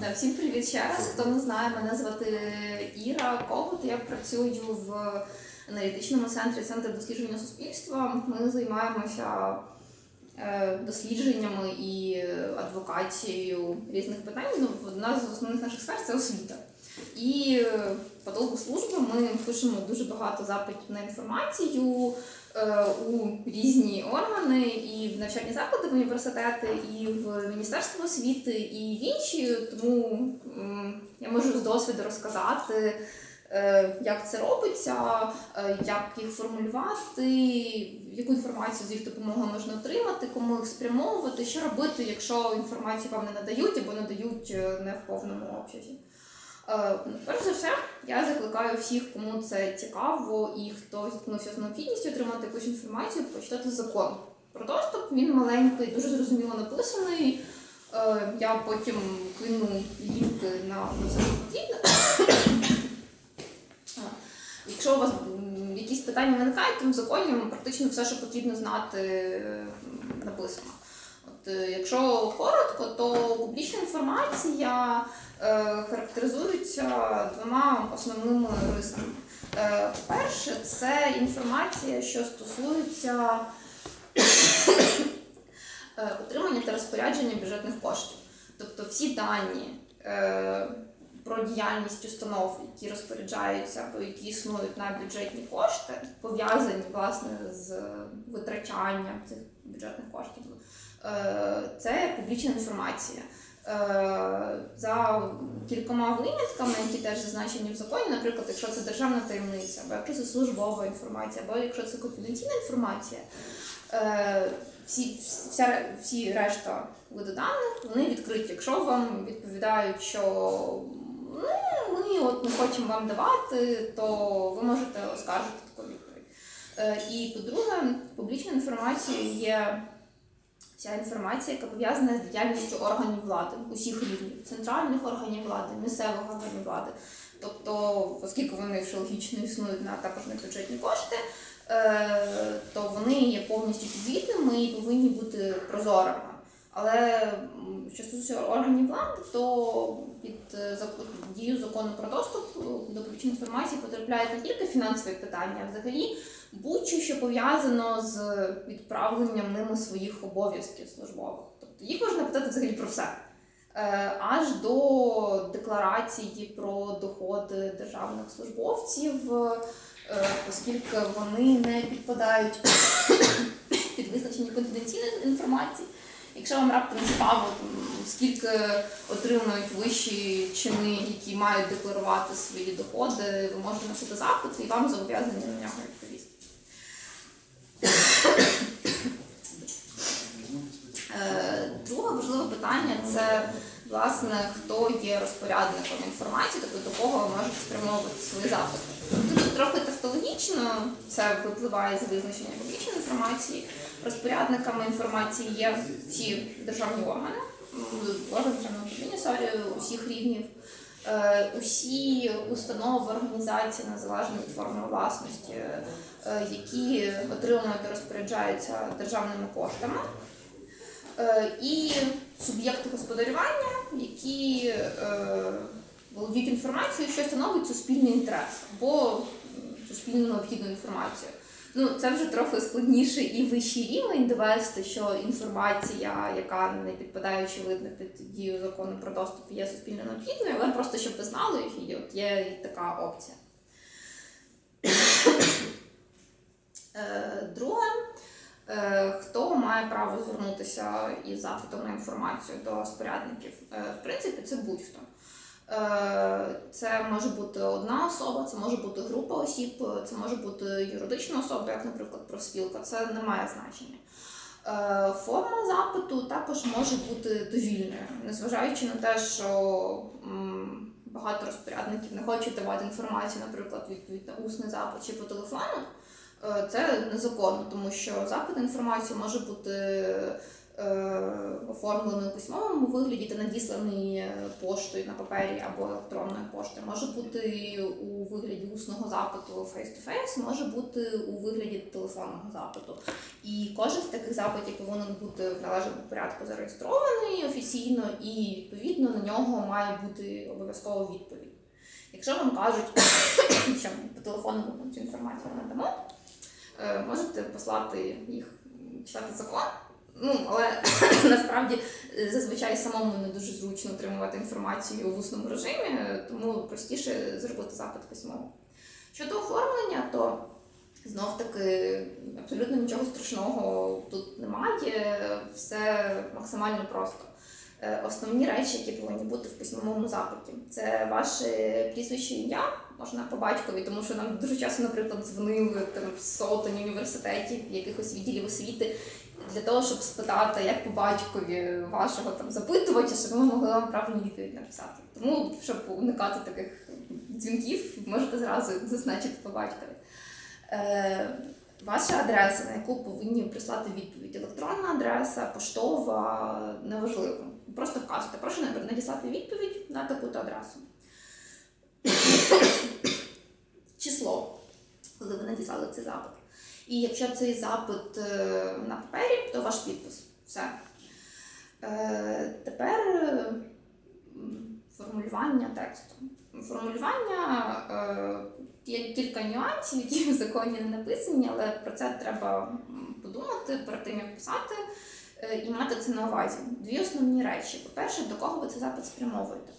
Да, всім привіт ще раз. Хто не знає, мене звати Іра Когут. Я працюю в аналітичному центрі Центр дослідження суспільства. Ми займаємося е, дослідженнями і адвокацією різних питань. Ну, одна з основних наших сфер це освіта. І е, по довгу служби ми пишемо дуже багато запитів на інформацію у різні органи, і в навчальні заклади, в університети, і в Міністерство освіти, і в інші. Тому я можу з досвіду розказати, е, як це робиться, е, як їх формулювати, яку інформацію з їх допомогою можна отримати, кому їх спрямовувати, що робити, якщо інформацію вам не надають або надають е, не в повному обсязі. Е, Перш за все, я закликаю всіх, кому це цікаво і хто стикнувся з необхідністю отримати якусь інформацію, почитати закон про доступ. Він маленький, дуже зрозуміло написаний. Е, Я потім кину лінки на все, що потрібно. Е, Якщо у вас якісь питання виникають, то в законі практично все, що потрібно знати, написано. От, е, якщо коротко, то публічна інформація е, характеризується двома основними рисами. Е, Перше, це інформація, що стосується е, отримання та розпорядження бюджетних коштів. Тобто всі дані про діяльність установ, які розпоряджаються або які існують на бюджетні кошти, пов'язані власне з витрачанням цих бюджетних коштів. Це публічна інформація. Е, За кількома винятками, які теж зазначені в законі, наприклад, якщо це державна таємниця, або якщо це службова інформація, або якщо це конфіденційна інформація, е, всі, вся, всі решта види даних вони відкриті. Якщо вам відповідають, що ну, ми от не хочемо вам давати, то ви можете оскаржити таку відповідь. Е, І по-друге, публічна інформація є вся інформація, яка пов'язана з діяльністю органів влади, усіх рівнів, центральних органів влади, місцевих органів влади. Тобто, оскільки вони ще логічно існують на також на бюджетні кошти, е, то вони є повністю підзвітними і повинні бути прозорими. Але що стосується органів влади, то під е, дію закону про доступ е, до публічної інформації потрапляють не тільки фінансові питання, а взагалі будь-що, що пов'язано з відправленням ними своїх обов'язків службових. Тобто їх можна питати взагалі про все. Е, Аж до декларації про доходи державних службовців, е, оскільки вони не підпадають під визначення конфіденційної інформації. Якщо вам раптом цікаво, скільки отримують вищі чини, які мають декларувати свої доходи, ви можете написати запит і вам зобов'язані на нього відповісти. Друге важливе питання це власне хто є розпорядником інформації, тобто до кого ви можете спрямовувати свої запити. Тут трохи тавтологічно це випливає з визначення публічної інформації. Розпорядниками інформації є всі державні органи, органи державного управління sorry, усіх рівнів. Е, Усі установи, організації незалежно від форми власності, е, які отримують і розпоряджаються державними коштами, і суб'єкти господарювання, які е, володіють інформацією, що становить суспільний інтерес або суспільно необхідну інформацію. Ну, це вже трохи складніше і вищий рівень довести, що інформація, яка не підпадає очевидно під дію закону про доступ, є суспільно необхідною, але просто щоб ви знали, що от є така опція. Е, Друге, Е, Хто має право звернутися із запитом на інформацію до розпорядників? Е, В принципі, це будь-хто. Е, Це може бути одна особа, це може бути група осіб, це може бути юридична особа, як, наприклад, профспілка. Це не має значення. Е, Форма запиту також може бути довільною, незважаючи на те, що багато розпорядників не хочуть давати інформацію, наприклад, відповідь на усний запит чи по телефону. Е, Це незаконно, тому що запит на інформацію може бути е, оформлений у письмовому вигляді та надісланий е, поштою на папері або електронною поштою, може бути у вигляді усного запиту face-to-face, може бути у вигляді телефонного запиту. І кожен з таких запитів повинен бути в належному порядку зареєстрований офіційно, і відповідно на нього має бути обов'язково відповідь. Якщо вам кажуть, що по телефону цю інформацію надамо, послати їх читати закон. Ну, але насправді е, зазвичай самому не дуже зручно отримувати інформацію в усному режимі, е, тому простіше зробити запит письмово. Щодо оформлення, то знов таки абсолютно нічого страшного тут немає, все максимально просто. Е, Основні речі, які повинні бути в письмовому запиті, це ваше прізвище ім'я, можна по батькові, тому що нам дуже часто, наприклад, дзвонили там сотень університетів, якихось відділів освіти для того, щоб спитати, як по батькові вашого там запитувача, щоб ми могли вам правильну відповідь написати. Тому, щоб уникати таких дзвінків, можете зразу зазначити по батькові. Е, Ваша адреса, на яку повинні прислати відповідь, електронна адреса, поштова, неважливо. Просто вказуйте, прошу надіслати відповідь на таку-то адресу. Надіслали цей запит. І якщо цей запит е, на папері, то ваш підпис. Все. Е, Тепер е, формулювання тексту. Формулювання є кілька нюансів, які в законі не написані, але про це треба подумати перед тим, як писати, і мати це на увазі. Дві основні речі. По-перше, до кого ви цей запит спрямовуєте.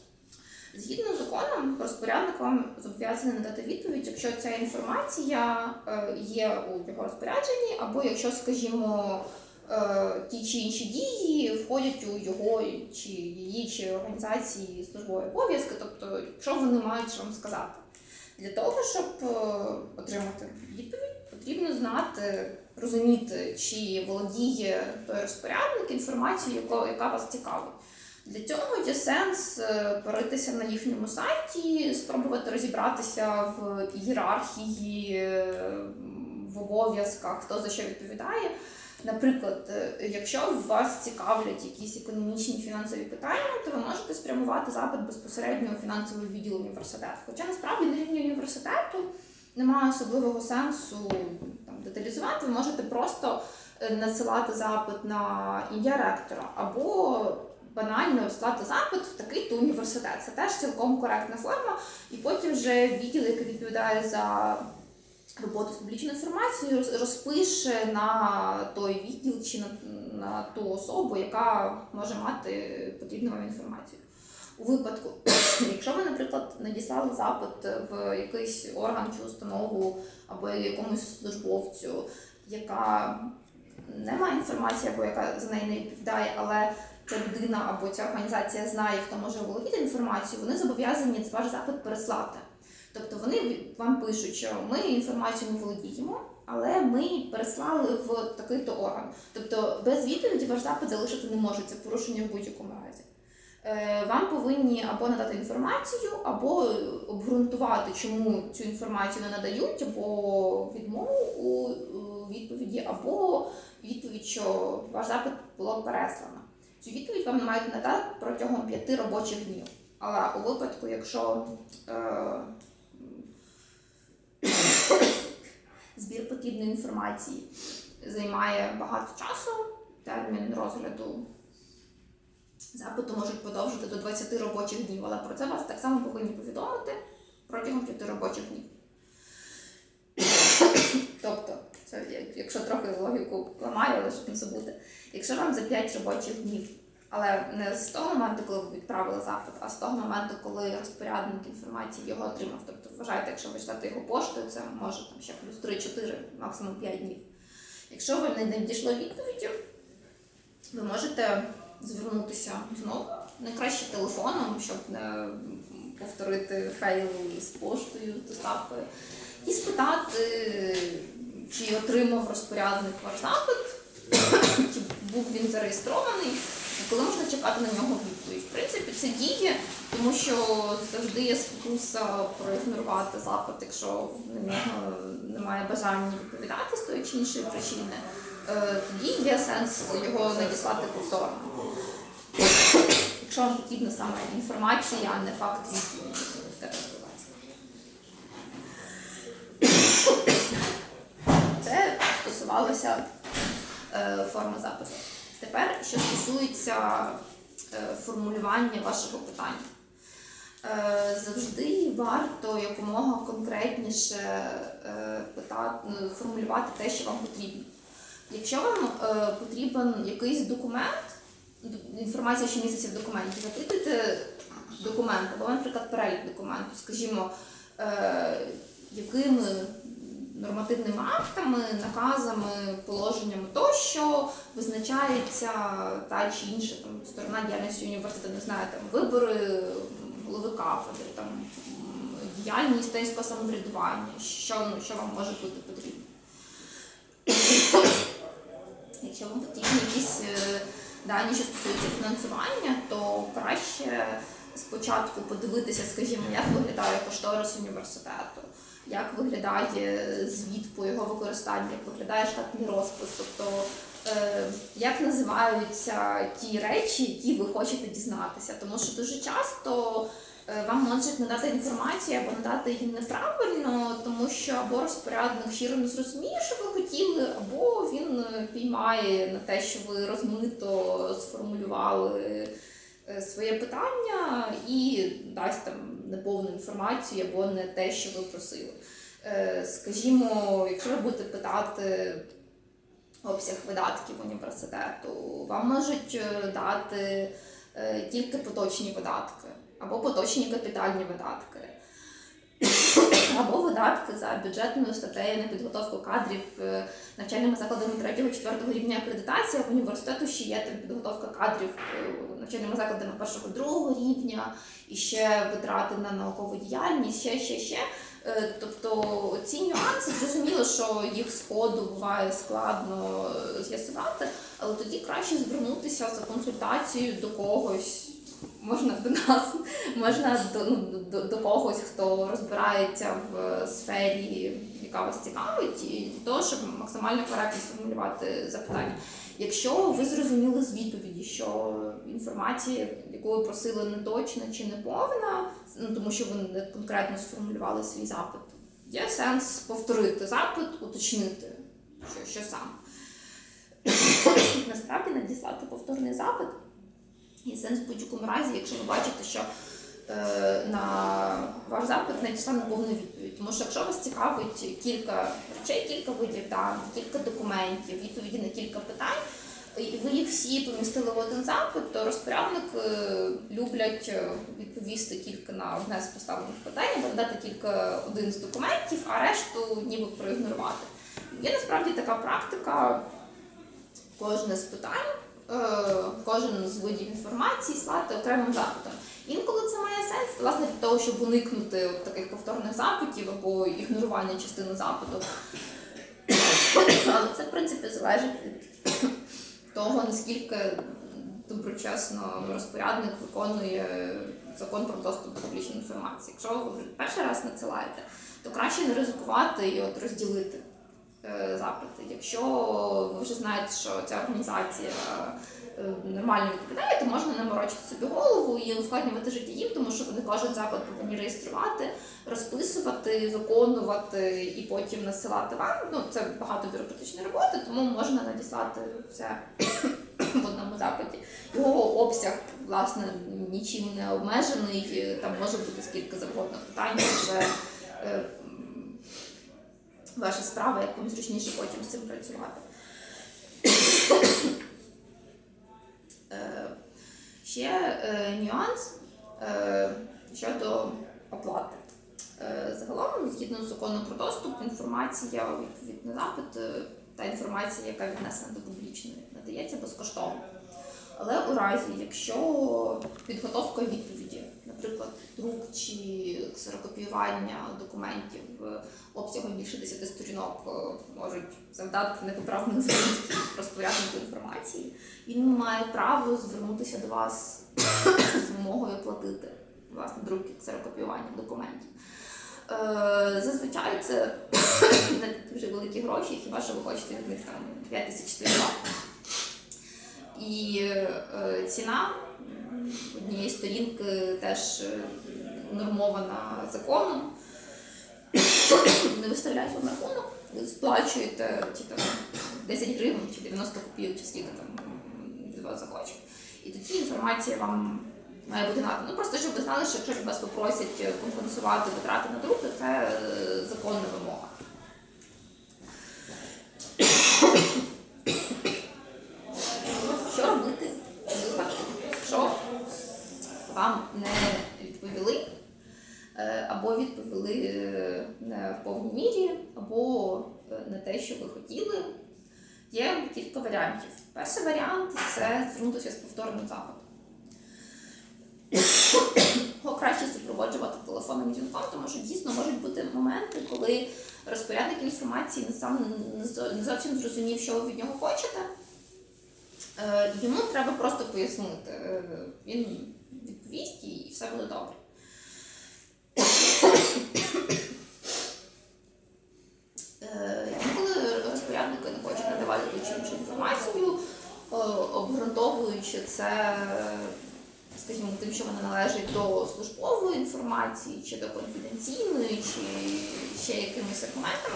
Згідно з законом, розпорядник вам зобов'язаний надати відповідь, якщо ця інформація е, є у його розпорядженні, або якщо, скажімо, е, ті чи інші дії входять у його чи її чи організації службові обов'язки, тобто, якщо вони мають вам сказати. Для того, щоб е, отримати відповідь, потрібно знати, розуміти, чи володіє той розпорядник інформацією, яка вас цікавить. Для цього є сенс е, перейтися на їхньому сайті, спробувати розібратися в ієрархії, е, в обов'язках, хто за що відповідає. Наприклад, е, якщо вас цікавлять якісь економічні фінансові питання, то ви можете спрямувати запит безпосередньо у фінансовий відділ університету. Хоча насправді на рівні університету немає особливого сенсу там, деталізувати, ви можете просто надсилати запит на ім'я ректора або банально слати запит в такий-то університет. Це теж цілком коректна форма. І потім вже відділ, який відповідає за роботу з публічною інформацією, розпише на той відділ чи на, на ту особу, яка може мати потрібну вам інформацію. У випадку, якщо ви, наприклад, надіслали запит в якийсь орган чи установу або якомусь службовцю, яка не має інформації або яка за неї не відповідає, але ця людина або ця організація знає, хто може володіти інформацією, вони зобов'язані ваш запит переслати. Тобто вони вам пишуть, що ми інформацію не володіємо, але ми переслали в такий-то орган. Тобто без відповіді ваш запит залишити не може, це порушення в будь-якому разі. Е, Вам повинні або надати інформацію, або обґрунтувати, чому цю інформацію не надають, або відмову у відповіді, або відповідь, що ваш запит було переслано. Цю відповідь вам мають надати протягом п'яти робочих днів. Але у випадку, якщо е, збір потрібної інформації займає багато часу, термін розгляду запиту можуть подовжити до 20 робочих днів, але про це вас так само повинні повідомити протягом 5 робочих днів. тобто, це якщо трохи логіку ламаю, але щоб не забути, якщо вам за 5 робочих днів, але не з того моменту, коли ви відправили запит, а з того моменту, коли розпорядник інформації його отримав. Тобто, вважайте, якщо ви шлете його поштою, це може там ще плюс 3-4, максимум 5 днів. Якщо ви не надійшли відповіді, ви можете звернутися знову, найкраще телефоном, щоб не повторити fail з поштою, з доставкою, і спитати, чи отримав розпорядник ваш запит, чи був він зареєстрований, і коли можна чекати на нього відповідь. В принципі, це діє, тому що завжди є спокуса проігнорувати запит, якщо на нього немає бажання відповідати з тої чи іншої причини. е, тоді є сенс його надіслати повторно. Якщо вам потрібна саме інформація, а не факт відповіді Це стосувалося е, форми запиту. Тепер, що стосується е, формулювання вашого питання. Е, Завжди варто якомога конкретніше питати, формулювати те, що вам потрібно. Якщо вам потрібен якийсь документ, інформація, що міститься в документі, запитуйте документ, або, наприклад, перелік документу, скажімо, якими нормативними актами, наказами, положеннями тощо визначається та чи інша там, сторона діяльності університету, не знаю, там вибори голови кафедри, там діяльність студентського самоврядування, що, ну, що вам може бути потрібно. Якщо вам потрібні якісь е, дані, що стосуються фінансування, то краще спочатку подивитися, скажімо, як виглядає кошторис університету, як виглядає звіт по його використанню, як виглядає штатний розпис, тобто е, як називаються ті речі, які ви хочете дізнатися. Тому що дуже часто е, вам можуть надати інформацію або надати її неправильно, тому що або розпорядник щиро не зрозуміє, що ви хотіли, або він е, піймає на те, що ви розмито сформулювали своє питання і дасть там неповну інформацію або не те, що ви просили. Е, Скажімо, якщо ви будете питати обсяг видатків університету, вам можуть е, дати е, тільки поточні видатки, або поточні капітальні видатки, або видатки за бюджетною статтею на підготовку кадрів е, навчальними закладами 3-4 рівня акредитації. В університету ще є там підготовка кадрів е, навчальними закладами 1-2 рівня, і ще витрати на наукову діяльність, ще, ще, ще. Е, Тобто ці нюанси зрозуміло, що їх сходу буває складно з'ясувати, але тоді краще звернутися за консультацією до когось. Можна до нас, можна до, ну, до, до когось, хто розбирається в сфері, яка вас цікавить, і для того, щоб максимально коректно сформулювати запитання. Якщо ви зрозуміли з відповіді, що інформація, яку ви просили, не точна чи не повна, ну тому що ви не конкретно сформулювали свій запит, є сенс повторити запит, уточнити, що, що саме. Насправді надіслати повторний запит є сенс в будь-якому разі, якщо ви бачите, що е, на ваш запит надіслана повна відповідь. Тому що якщо вас цікавить кілька речей, кілька видів даних, кілька документів, відповіді на кілька питань, і ви їх всі помістили в один запит, то розпорядник е, люблять е, відповісти тільки на одне з поставлених питань, надати тільки один з документів, а решту ніби проігнорувати. Є насправді така практика, кожне з питань, кожен з видів інформації слати окремим запитом. Інколи це має сенс, власне, для того, щоб уникнути таких повторних запитів або ігнорування частини запиту. Але це, в принципі, залежить від того, наскільки доброчесно розпорядник виконує закон про доступ до публічної інформації. Якщо ви перший раз надсилаєте, то краще не ризикувати і от розділити е, запити. Якщо ви вже знаєте, що ця організація е, нормально відповідає, то можна не морочити собі голову і ускладнювати життя їм, тому що вони кожен запит повинні реєструвати, розписувати, виконувати і потім насилати вам. Ну це багато бюрократичної роботи, тому можна надіслати все в одному запиті. Його обсяг, власне, нічим не обмежений. Там може бути скільки завгодно питань. Вже е, ваша справа, як вам зручніше потім з цим працювати. Е, Ще е, нюанс е, щодо оплати. Загалом, згідно з законом про доступ, інформація у на запит та інформація, яка віднесена до публічної, надається безкоштовно. Але у разі, якщо підготовка відповіді, наприклад, друк чи ксерокопіювання документів е, обсягом більше 10 сторінок е, можуть завдати непоправних збитків розпоряднику інформації, він має право звернутися до вас з вимогою платити власне друк і ксерокопіювання документів. Е, Зазвичай це не дуже великі гроші, хіба що ви хочете від них там 5 тисяч. І е, ціна однієї сторінки теж е, нормована законом. Не виставляють вам рахунок, сплачуєте ті там 10 гривень чи 90 копійок, чи скільки там вас захочуть. І тоді інформація вам має бути надана. Ну просто щоб ви знали, що якщо вас попросять компенсувати витрати на друк, то це е, законна вимога. Що робити в випадку, якщо вам не відповіли, е, або відповіли е, не в повній мірі, або е, не те, що ви хотіли? Є кілька варіантів. Перший варіант це звернутися з повторним запитом. Його краще супроводжувати телефонним дзвінком, тому що дійсно можуть бути моменти, коли розпорядник інформації не сам не зовсім зрозумів, що ви від нього хочете. Е, Йому треба просто пояснити. Е, Він відповість і все буде добре. Е, Інколи розпорядники не хочуть надавати ту чи іншу інформацію, е, обґрунтовуючи це, скажімо, тим, що вона належить до службової інформації, чи до конфіденційної, чи ще якимись документами.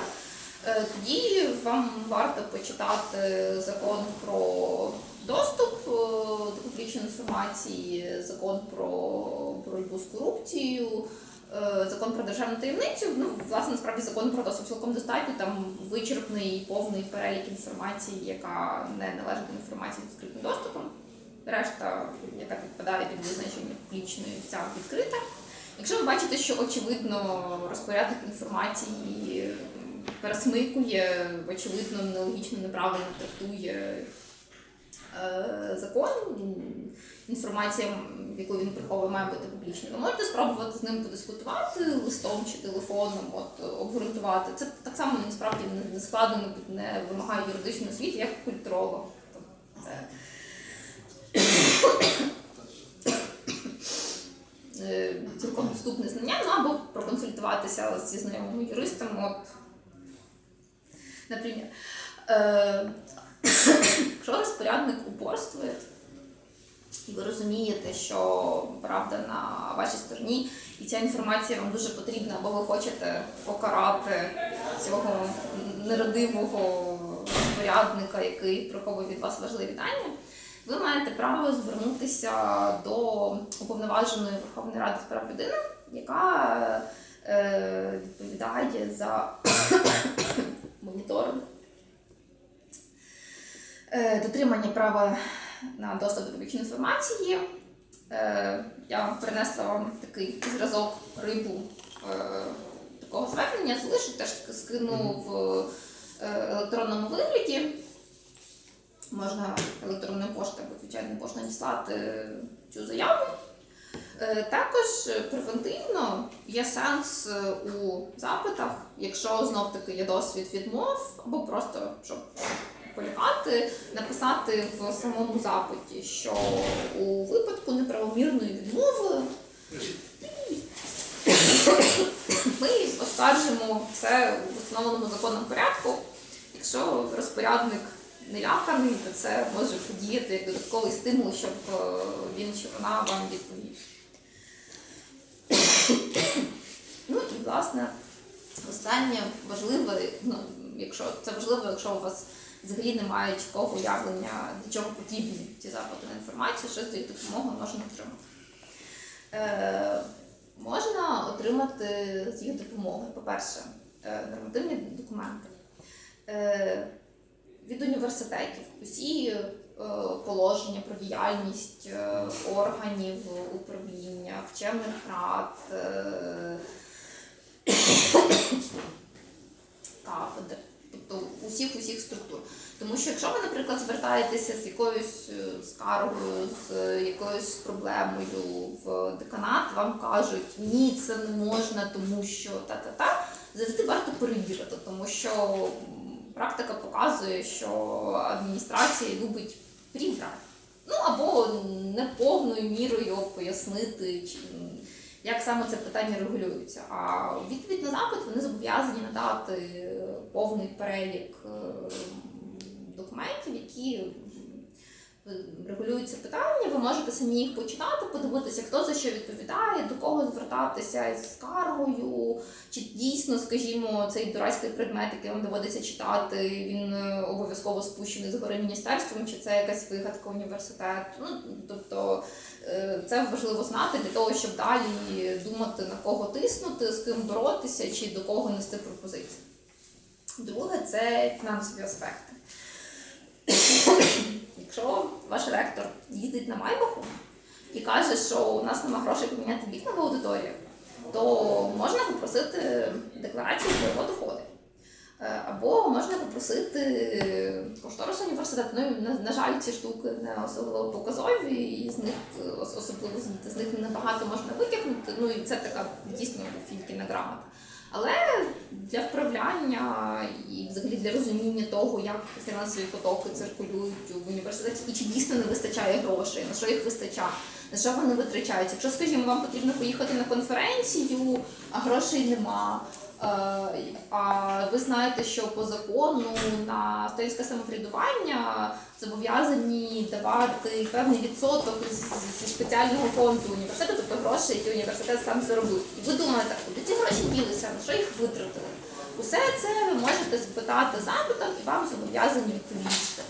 Е, Тоді вам варто почитати закон про доступ е, до публічної інформації, закон про боротьбу з корупцією, е, закон про державну таємницю. Ну, власне, насправді закон про доступ цілком достатньо. Там вичерпний повний перелік інформації, яка не належить до інформації з відкритим доступом. Решта, яка підпадає під визначення публічної, вся відкрита. Якщо ви бачите, що очевидно розпорядник інформації пересмикує, очевидно, нелогічно, неправильно трактує е, закон, інформація, яку він приховує, має бути публічною. Ви можете спробувати з ним подискутувати листом чи телефоном, от обґрунтувати. Це так само насправді не- складно, не- вимагає юридичної освіти, як культуролог. Тобто Це цілком доступне знання, ну або проконсультуватися зі знайомими юристами. От, наприклад, е, якщо розпорядник упорствує, і ви розумієте, що правда на вашій стороні, і ця інформація вам дуже потрібна, або ви хочете покарати цього нерадивого розпорядника, який приховує від вас важливі дані, ви маєте право звернутися до уповноваженої Верховної Ради з прав людини, яка е, відповідає за моніторинг е, дотримання права на доступ до публічної інформації. Е, я принесла вам такий зразок рибу е, такого звернення, залишу теж скину в е, електронному вигляді. Можна електронною поштою або звичайною поштою надіслати цю заяву. Е, Також превентивно є сенс е, у запитах, якщо знов таки є досвід відмов, або просто щоб полягати, написати в самому запиті, що у випадку неправомірної відмови ми оскаржимо це в установленому законному порядку. Якщо розпорядник не ляканий, то це може подіяти як додатковий стимул, щоб е, він чи вона вам відповів. Ну і власне останнє важливе, ну, якщо це важливо, якщо у вас взагалі немає чіткого уявлення, для чого потрібні ці запити на інформацію, що з цією допомогою можна отримати. Е, можна отримати з їх допомогою, по-перше, е, нормативні документи. Е, від університетів усі е, положення про діяльність е, органів управління, вчених рад, е, кафедр, тобто усіх усіх структур. Тому що якщо ви, наприклад, звертаєтеся з якоюсь скаргою, з якоюсь проблемою в деканат, вам кажуть, ні, це не можна, тому що та-та-та, завжди варто перевірити, тому що практика показує, що адміністрація любить прибрати. Ну або не повною мірою пояснити, як саме це питання регулюється. А відповідь на запит вони зобов'язані надати повний перелік е, документів, які регулюються питання. Ви можете самі їх почитати, подивитися, хто за що відповідає, до кого звертатися з скаргою, чи дійсно, скажімо, цей дурацький предмет, який вам доводиться читати, він е, обов'язково спущений згори міністерством, чи це якась вигадка університету. Ну тобто е, це важливо знати для того, щоб далі думати на кого тиснути, з ким боротися, чи до кого нести пропозиції. Друге це фінансові аспекти. Якщо ваш ректор їздить на майбаху і каже, що у нас нема грошей поміняти вікна в аудиторії, то можна попросити декларацію про його доходи. Е, Або можна попросити кошторис університету. Ну, на, жаль, ці штуки не особливо показові, і з них е, особливо з них небагато можна витягнути. Ну і це така дійсно фількіна грамота. Але для вправляння і взагалі для розуміння того, як фінансові потоки циркулюють в університеті, і чи дійсно не вистачає грошей, на що їх вистачає, на що вони витрачаються. Якщо, скажімо, вам потрібно поїхати на конференцію, а грошей нема. Е, А ви знаєте, що по закону на студентське самоврядування зобов'язані давати певний відсоток зі спеціального фонду університету, тобто гроші, які університет сам заробив. І ви думаєте, куди ці гроші ділися, на що їх витратили? Усе це ви можете спитати запитом і вам зобов'язані відповісти.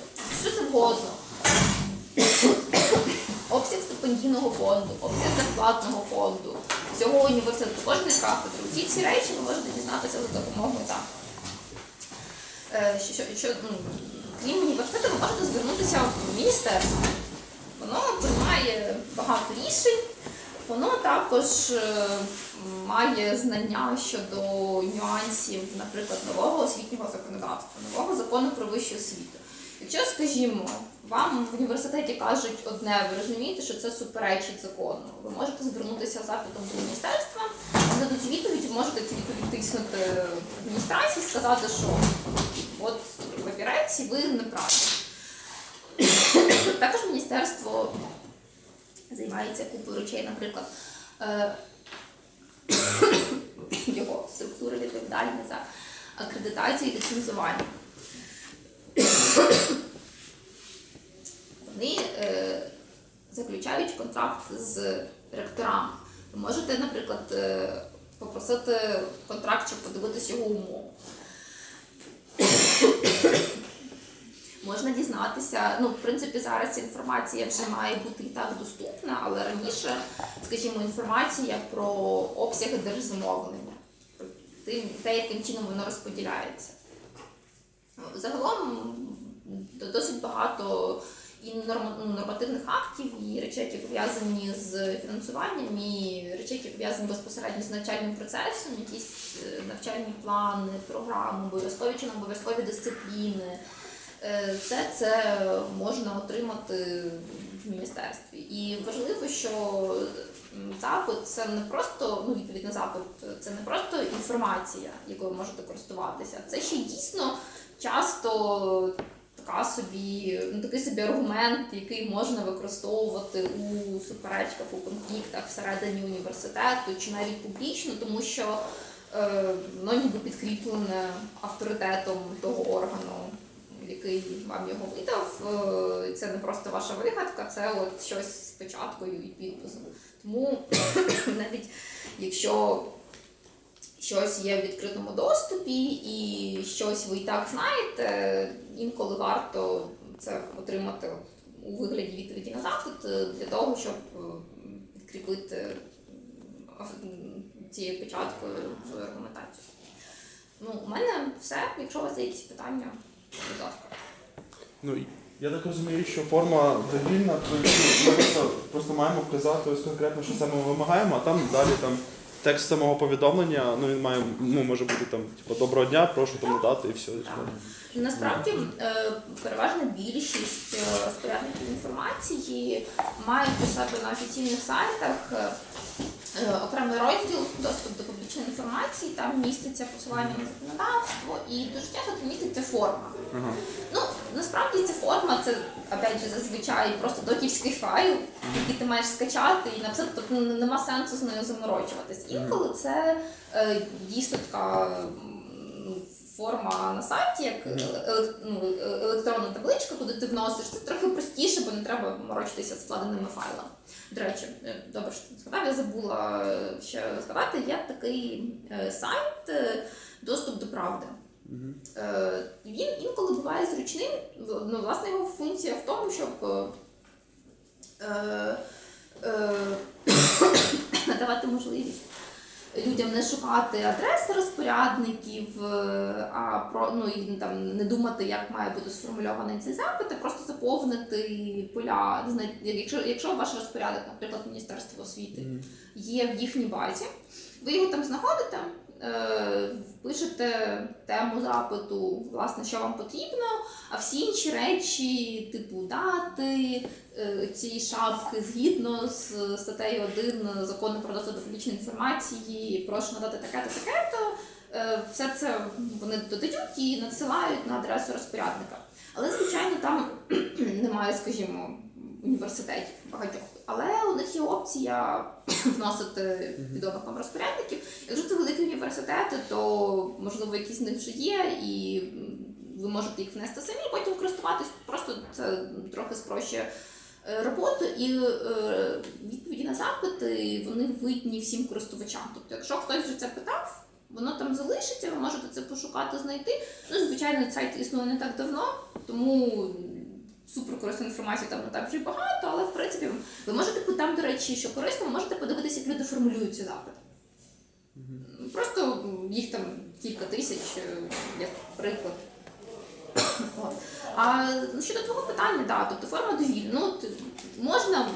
Що завгодно. Обсяг стипендійного фонду, обсяг зарплатного фонду, всього університету, кожної кафедри. Ці речі ви можете дізнатися за допомогою запиту. Е, що, що, ну, крім університету, ви можете звернутися в міністерство. Воно приймає багато рішень, воно також е, має знання щодо нюансів, наприклад, нового освітнього законодавства, нового закону про вищу освіту. Якщо, скажімо, вам в університеті кажуть одне, ви розумієте, що це суперечить закону, ви можете звернутися запитом до міністерства, дадуть відповідь, можете цю відповідь тиснути в адміністрації, сказати, що от папірець, ви не праві. Також міністерство займається купою речей, наприклад, е, його структура відповідальна за акредитацію і ліцензування. Вони е, заключають контракт з ректорами. Ви можете, наприклад, е, попросити контракт, щоб подивитися його умов. Можна дізнатися, ну, в принципі, зараз інформація вже має бути і так доступна, але раніше, скажімо, інформація про обсяги держзамовлення, те, яким чином воно розподіляється. Загалом досить багато і ну, нормативних актів, і речей, які пов'язані з фінансуванням, і речей, які пов'язані безпосередньо з навчальним процесом, якісь е, навчальні плани, програми, обов'язкові чи не обов'язкові дисципліни. Е, Все це можна отримати в міністерстві. І важливо, що запит це не просто ну, відповідь на запит, це не просто інформація, якою можете користуватися. Це ще дійсно часто така собі, ну, такий собі аргумент, який можна використовувати у суперечках, у конфліктах всередині університету чи навіть публічно, тому що е, воно ніби підкріплене авторитетом того органу, який вам його видав. Е, Це не просто ваша вигадка, це от щось з печаткою і підписом. Тому навіть якщо щось є в відкритому доступі і щось ви і так знаєте, інколи варто це отримати у вигляді відповіді на запит е, для того, щоб е, підкріпити е, м, цією печаткою свою аргументацію. Ну, у мене все. Якщо у вас є якісь питання, будь ласка. Ну, я так розумію, що форма довільна, то ми просто маємо вказати ось конкретно, що саме ми вимагаємо, а там далі там текст самого повідомлення, ну він має, ну може бути там, типу, доброго дня, прошу там надати і все. Насправді е, переважна більшість е, розпорядників інформації мають у себе на офіційних сайтах е, окремий розділ доступ до публічної інформації, там міститься посилання на законодавство і дуже часто там міститься форма. Ага. Ну, Насправді ця форма це опять же зазвичай просто доківський файл, який ти маєш скачати і написати, тобто ну, нема сенсу з нею заморочуватись. Інколи це е, дійсно така форма на сайті, як еле- ну, е- електронна табличка, куди ти вносиш. Це трохи простіше, бо не треба морочитися з складеними файлами. До речі, е, добре, що ти сказав, я забула е, ще сказати, є такий е, сайт е, доступ до правди. Е, Він інколи буває зручним. Ну, власне, його функція в тому, щоб е, е, давати можливість людям не шукати адреси розпорядників, а про ну і там не думати, як має бути сформульований цей запит, а просто заповнити поля. Якщо, якщо ваш розпорядок, наприклад, Міністерство освіти, є в їхній базі, ви його там знаходите, впишете тему запиту, власне, що вам потрібно, а всі інші речі, типу дати, е, ці шапки згідно з статтею 1 закону про доступ до публічної інформації, прошу надати таке-то, таке-то. е, Все це вони додають і надсилають на адресу розпорядника. Але, звичайно, там немає, скажімо, університетів багатьох. Але у них є опція вносити відомих вам розпорядників. Якщо це великі університети, то можливо якісь з них вже є, і ви можете їх внести самі, потім користуватись. Просто це трохи спрощує е, роботу, і е, відповіді на запити вони видні всім користувачам. Тобто, якщо хтось вже це питав, воно там залишиться, ви можете це пошукати, знайти. Ну, звичайно, сайт існує не так давно, тому суперкорисної інформації там не так вже й багато, але в принципі ви можете там, до речі, що корисно, ви можете подивитися, як люди формулюють ці запити. Просто їх там кілька тисяч, е, як приклад. От. А ну, щодо твого питання, да, тобто форма довільна. Ну, можна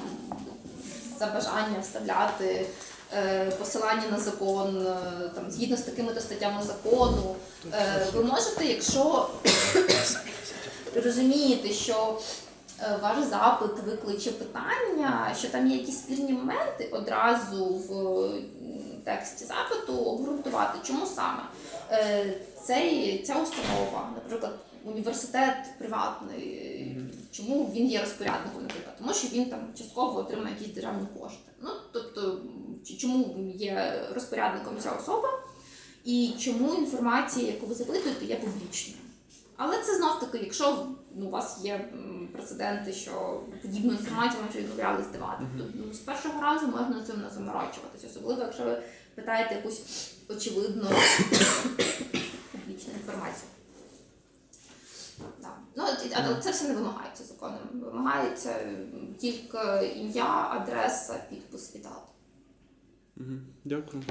за бажання вставляти е, посилання на закон, е, там, згідно з такими-то статтями закону. Е, ви можете, якщо розумієте, що е, ваш запит викличе питання, що там є якісь спірні моменти, одразу в тексті запиту обґрунтувати, чому саме Е, цей, ця установа, наприклад, університет приватний, чому він є розпорядником, наприклад, тому що він там частково отримує якісь державні кошти. Ну тобто, чому є розпорядником ця особа, і чому інформація, яку ви запитуєте, є публічною. Але це знов таки, якщо ну, у вас є прецеденти, що подібну інформацію вам вже відмовлялись давати, то ну, з першого разу можна цим не заморочуватися, особливо якщо ви питаєте якусь очевидно публічну інформацію. Да. Ну, але це все не вимагається законом. Вимагається тільки ім'я, адреса, підпис і дата. Дякую.